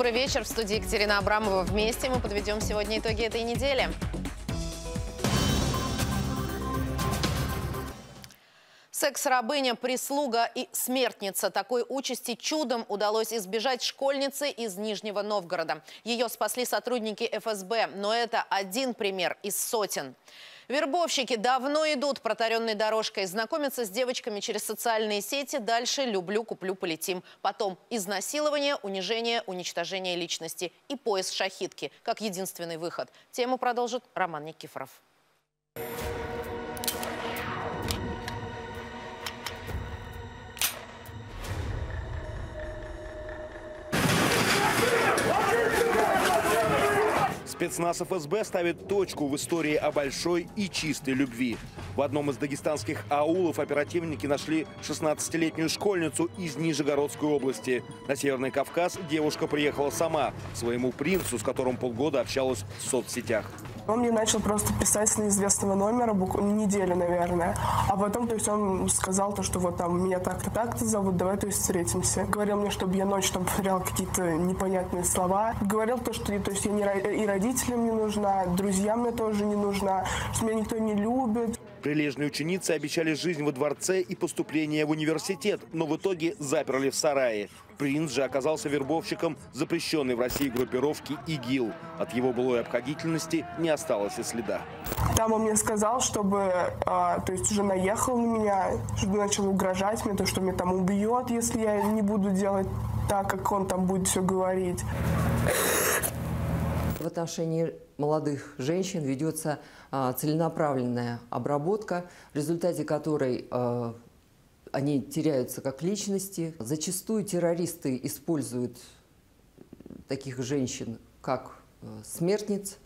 Добрый вечер. В студии Екатерина Абрамова. Вместе мы подведем сегодня итоги этой недели. Секс-рабыня, прислуга и смертница. Такой участи чудом удалось избежать школьницы из Нижнего Новгорода. Ее спасли сотрудники ФСБ, но это один пример из сотен. Вербовщики давно идут протаренной дорожкой. Знакомятся с девочками через социальные сети. Дальше «люблю, куплю, полетим». Потом изнасилование, унижение, уничтожение личности и поиск шахитки, как единственный выход. Тему продолжит Роман Никифоров. Спецназ ФСБ ставит точку в истории о большой и чистой любви. В одном из дагестанских аулов оперативники нашли 16-летнюю школьницу из Нижегородской области. На Северный Кавказ девушка приехала сама, своему принцу, с которым полгода общалась в соцсетях. Он мне начал просто писать с неизвестного номера, буквально неделю, наверное. А потом, то есть он сказал то, что вот там меня так-то так-то зовут, давай, то есть встретимся. Говорил мне, чтобы я ночью там повторял какие-то непонятные слова. Говорил то, что то есть я не, и родителям не нужна, друзьям мне тоже не нужна, что меня никто не любит. Прилежные ученицы обещали жизнь во дворце и поступление в университет, но в итоге заперли в сарае. Принц же оказался вербовщиком запрещенной в России группировки ИГИЛ. От его былой обходительности не осталось и следа. Там он мне сказал, чтобы, а, то есть уже наехал на меня, чтобы начал угрожать мне, то, что меня там убьет, если я не буду делать так, как он там будет все говорить. В отношении молодых женщин ведется а, целенаправленная обработка, в результате которой а, они теряются как личности. Зачастую террористы используют таких женщин как э, смертниц,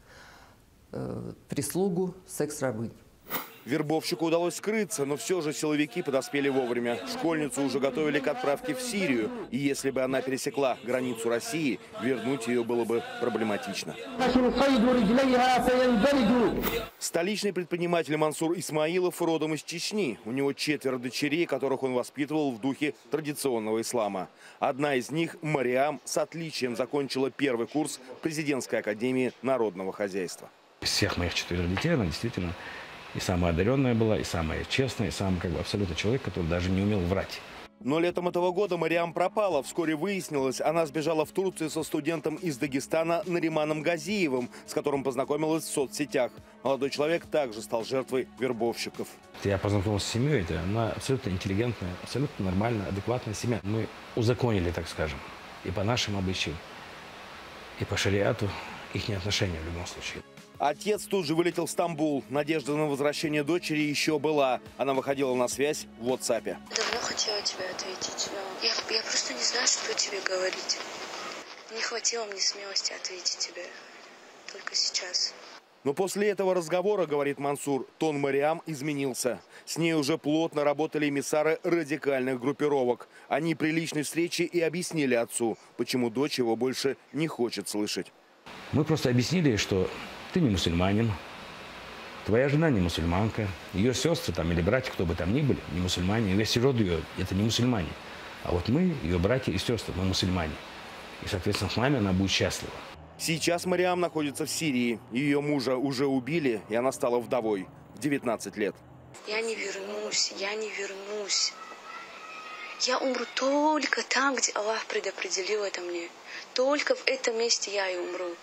э, прислугу, секс-рабынь. Вербовщику удалось скрыться, но все же силовики подоспели вовремя. Школьницу уже готовили к отправке в Сирию. И если бы она пересекла границу России, вернуть ее было бы проблематично. Столичный предприниматель Мансур Исмаилов родом из Чечни. У него четверо дочерей, которых он воспитывал в духе традиционного ислама. Одна из них, Мариам, с отличием закончила первый курс президентской академии народного хозяйства. Из всех моих четырех детей она действительно и самая одаренная была, и самая честная, и самый как бы абсолютно человек, который даже не умел врать. Но летом этого года Мариам пропала. Вскоре выяснилось, она сбежала в Турцию со студентом из Дагестана Нариманом Газиевым, с которым познакомилась в соцсетях. Молодой человек также стал жертвой вербовщиков. Я познакомился с семьей, это она абсолютно интеллигентная, абсолютно нормальная, адекватная семья. Мы узаконили, так скажем, и по нашим обычаям, и по шариату их отношения в любом случае. Отец тут же вылетел в Стамбул. Надежда на возвращение дочери еще была. Она выходила на связь в WhatsApp. Давно хотела тебе ответить, но я, я просто не знаю, что тебе говорить. Не хватило мне смелости ответить тебе. Только сейчас. Но после этого разговора, говорит Мансур, тон Мариам изменился. С ней уже плотно работали эмиссары радикальных группировок. Они при личной встрече и объяснили отцу, почему дочь его больше не хочет слышать. Мы просто объяснили, что ты не мусульманин, твоя жена не мусульманка, ее сестры там или братья, кто бы там ни были, не мусульмане, весь род ее, это не мусульмане. А вот мы, ее братья и сестры, мы мусульмане. И, соответственно, с нами она будет счастлива. Сейчас Мариам находится в Сирии. Ее мужа уже убили, и она стала вдовой в 19 лет. Я не вернусь, я не вернусь. Я умру только там, где Аллах предопределил это мне. Только в этом месте я и умру.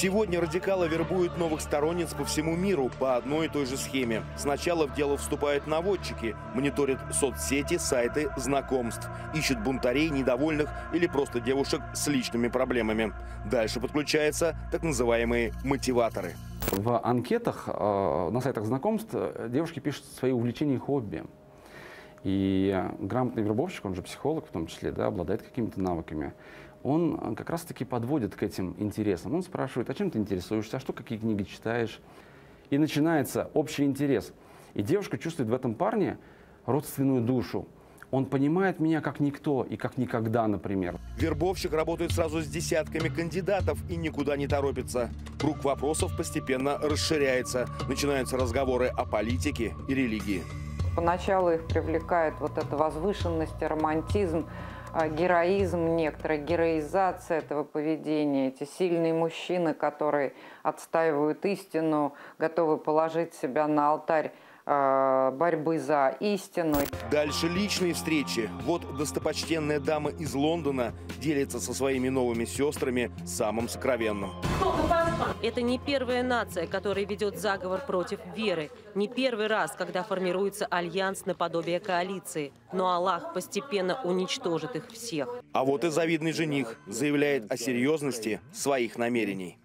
Сегодня радикалы вербуют новых сторонниц по всему миру по одной и той же схеме. Сначала в дело вступают наводчики, мониторят соцсети, сайты, знакомств, ищут бунтарей, недовольных или просто девушек с личными проблемами. Дальше подключаются так называемые мотиваторы. В анкетах э, на сайтах знакомств девушки пишут свои увлечения и хобби. И грамотный вербовщик, он же психолог в том числе, да, обладает какими-то навыками он э, как раз-таки подводит к этим интересам. Он спрашивает, а чем ты интересуешься, а что, какие книги читаешь? И начинается общий интерес. И девушка чувствует в этом парне родственную душу. Он понимает меня как никто и как никогда, например. Вербовщик работает сразу с десятками кандидатов и никуда не торопится. Круг вопросов постепенно расширяется. Начинаются разговоры о политике и религии. Поначалу их привлекает вот эта возвышенность, романтизм, а, героизм некоторая, героизация этого поведения, эти сильные мужчины, которые отстаивают истину, готовы положить себя на алтарь а, борьбы за истину. Дальше личные встречи. Вот достопочтенная дама из Лондона делится со своими новыми сестрами самым сокровенным. Это не первая нация, которая ведет заговор против веры. Не первый раз, когда формируется альянс наподобие коалиции. Но Аллах постепенно уничтожит их всех. А вот и завидный жених заявляет о серьезности своих намерений.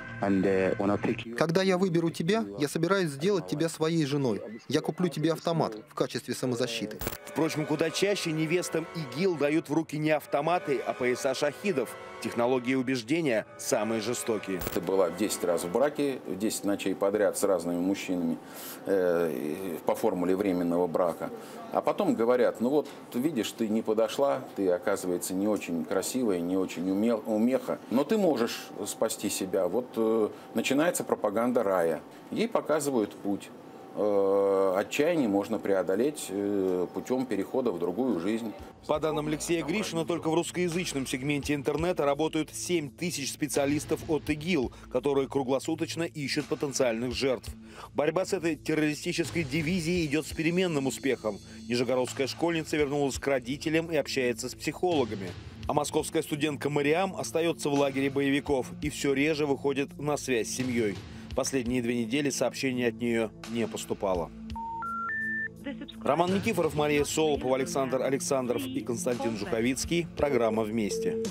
Когда я выберу тебя, я собираюсь сделать тебя своей женой. Я куплю тебе автомат в качестве самозащиты. Впрочем, куда чаще невестам ИГИЛ дают в руки не автоматы, а пояса шахидов. Технологии убеждения самые жестокие. Ты была 10 раз в браке, 10 ночей подряд с разными мужчинами э, по формуле временного брака. А потом говорят, ну вот, видишь, ты не подошла, ты, оказывается, не очень красивая, не очень умел, умеха, но ты можешь спасти себя. Вот э, начинается пропаганда рая. Ей показывают путь. Э, отчаяние можно преодолеть э, путем перехода в другую жизнь. По данным Алексея Гришина, только в русскоязычном сегменте интернета работают 7 тысяч специалистов от ИГИЛ, которые круглосуточно ищут потенциальных жертв. Борьба с этой террористической дивизией идет с переменным успехом. Нижегородская школьница вернулась к родителям и общается с психологами. А московская студентка Мариам остается в лагере боевиков и все реже выходит на связь с семьей. Последние две недели сообщений от нее не поступало. Роман Никифоров, Мария Солопова, Александр Александров и Константин Жуковицкий. Программа «Вместе».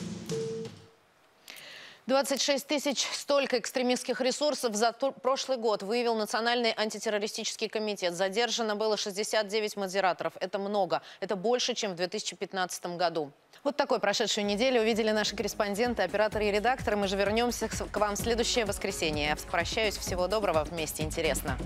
26 тысяч столько экстремистских ресурсов за прошлый год выявил Национальный антитеррористический комитет. Задержано было 69 модераторов. Это много. Это больше, чем в 2015 году. Вот такой прошедшую неделю увидели наши корреспонденты, операторы и редакторы. Мы же вернемся к вам в следующее воскресенье. Я прощаюсь. Всего доброго. Вместе интересно.